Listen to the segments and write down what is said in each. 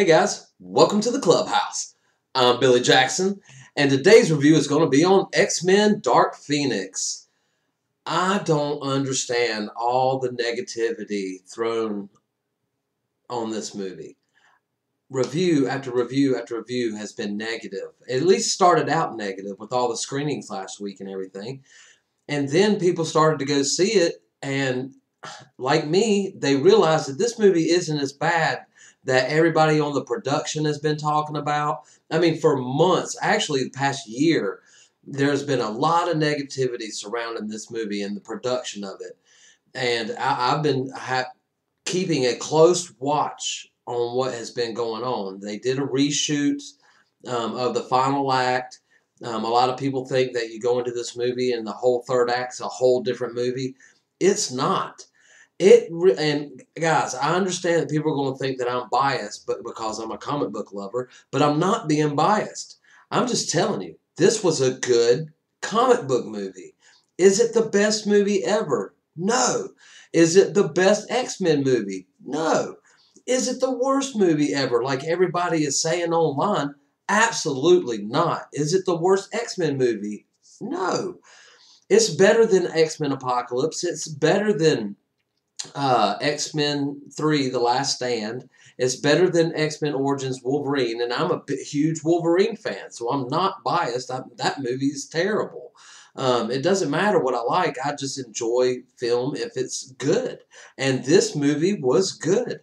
Hey guys, welcome to the clubhouse. I'm Billy Jackson, and today's review is going to be on X Men Dark Phoenix. I don't understand all the negativity thrown on this movie. Review after review after review has been negative. At least started out negative with all the screenings last week and everything. And then people started to go see it, and like me, they realized that this movie isn't as bad that everybody on the production has been talking about. I mean, for months, actually, the past year, there's been a lot of negativity surrounding this movie and the production of it. And I, have been ha- keeping a close watch on what has been going on. They did a reshoot um, of the final act. Um, a lot of people think that you go into this movie and the whole third act's a whole different movie. It's not it and guys, I understand that people are going to think that I'm biased, but because I'm a comic book lover, but I'm not being biased. I'm just telling you, this was a good comic book movie. Is it the best movie ever? No. Is it the best X-Men movie? No. Is it the worst movie ever like everybody is saying online? Absolutely not. Is it the worst X-Men movie? No. It's better than X-Men Apocalypse. It's better than uh, X Men 3 The Last Stand. It's better than X Men Origins Wolverine, and I'm a huge Wolverine fan, so I'm not biased. I, that movie is terrible. Um, it doesn't matter what I like, I just enjoy film if it's good. And this movie was good.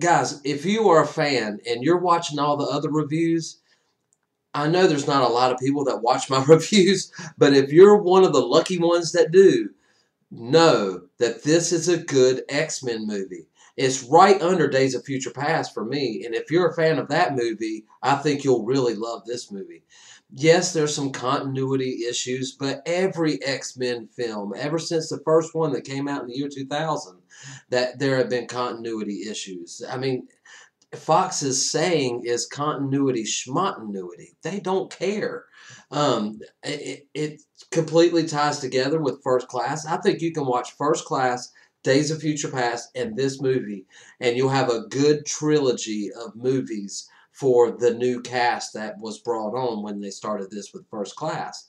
Guys, if you are a fan and you're watching all the other reviews, I know there's not a lot of people that watch my reviews, but if you're one of the lucky ones that do, know that this is a good X Men movie. It's right under Days of Future Past for me, and if you're a fan of that movie, I think you'll really love this movie. Yes, there's some continuity issues, but every X Men film, ever since the first one that came out in the year 2000, that there have been continuity issues. I mean, Fox is saying is continuity schmontinuity. They don't care. Um, it, it completely ties together with First Class. I think you can watch First Class, Days of Future Past, and this movie, and you'll have a good trilogy of movies for the new cast that was brought on when they started this with First Class.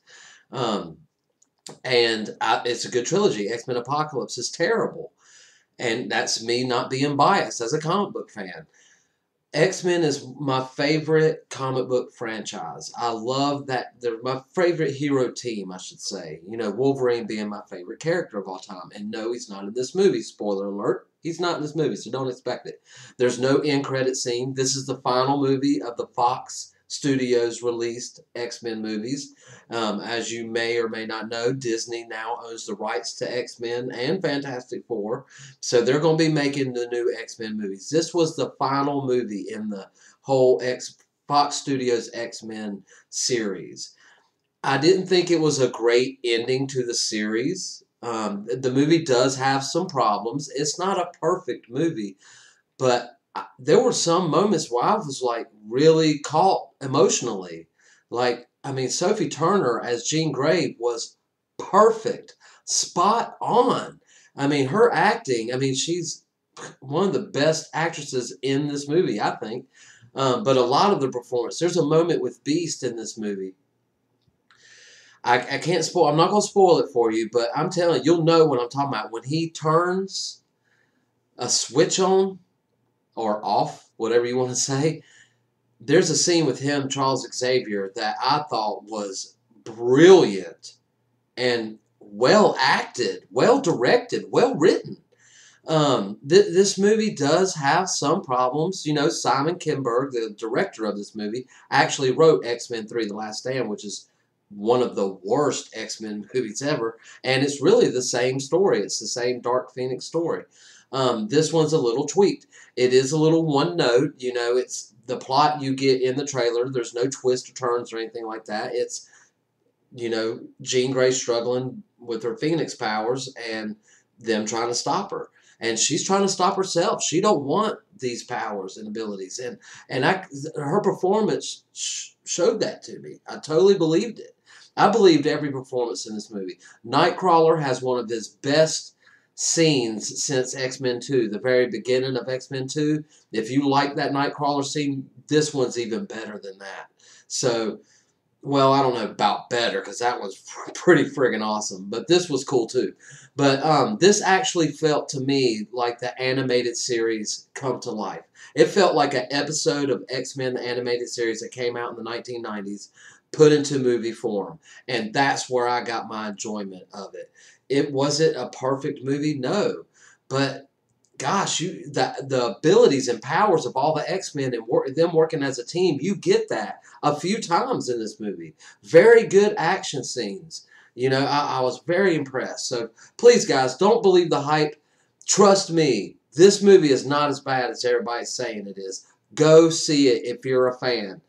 Um, and I, it's a good trilogy. X Men Apocalypse is terrible. And that's me not being biased as a comic book fan. X Men is my favorite comic book franchise. I love that they're my favorite hero team, I should say. You know, Wolverine being my favorite character of all time. And no, he's not in this movie. Spoiler alert. He's not in this movie, so don't expect it. There's no end credit scene. This is the final movie of the Fox Studios released X Men movies. Um, as you may or may not know, Disney now owns the rights to X Men and Fantastic Four. So they're going to be making the new X Men movies. This was the final movie in the whole X Fox Studios X Men series. I didn't think it was a great ending to the series. Um, the movie does have some problems. It's not a perfect movie, but there were some moments where I was like really caught emotionally. Like, I mean, Sophie Turner as Jean Grey was perfect, spot on. I mean, her acting, I mean, she's one of the best actresses in this movie, I think. Um, but a lot of the performance, there's a moment with Beast in this movie. I, I can't spoil, I'm not going to spoil it for you, but I'm telling you, you'll know what I'm talking about. When he turns a switch on, or off, whatever you want to say. There's a scene with him, Charles Xavier, that I thought was brilliant and well acted, well directed, well written. Um, th- this movie does have some problems. You know, Simon Kinberg, the director of this movie, actually wrote X Men 3 The Last Stand, which is one of the worst X Men movies ever. And it's really the same story, it's the same Dark Phoenix story. Um, this one's a little tweaked. It is a little one note. You know, it's the plot you get in the trailer. There's no twist or turns or anything like that. It's, you know, Jean Grey struggling with her Phoenix powers and them trying to stop her. And she's trying to stop herself. She don't want these powers and abilities. And and I, her performance sh- showed that to me. I totally believed it. I believed every performance in this movie. Nightcrawler has one of his best scenes since X Men 2, the very beginning of X Men 2. If you like that Nightcrawler scene, this one's even better than that. So, well, I don't know about better because that was pretty friggin' awesome, but this was cool too. But um, this actually felt to me like the animated series come to life. It felt like an episode of X Men, the animated series that came out in the 1990s, put into movie form. And that's where I got my enjoyment of it. It wasn't a perfect movie, no. But gosh, you the the abilities and powers of all the X Men and them working as a team, you get that a few times in this movie. Very good action scenes. You know, I, I was very impressed. So please, guys, don't believe the hype. Trust me, this movie is not as bad as everybody's saying it is. Go see it if you're a fan.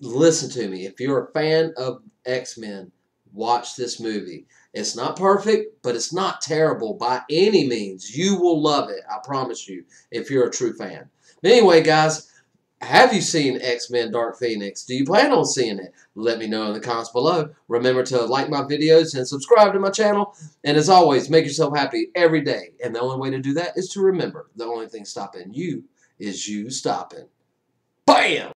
Listen to me. If you're a fan of X Men, watch this movie. It's not perfect, but it's not terrible by any means. You will love it, I promise you, if you're a true fan. But anyway, guys, have you seen X-Men Dark Phoenix? Do you plan on seeing it? Let me know in the comments below. Remember to like my videos and subscribe to my channel. And as always, make yourself happy every day. And the only way to do that is to remember the only thing stopping you is you stopping. Bam!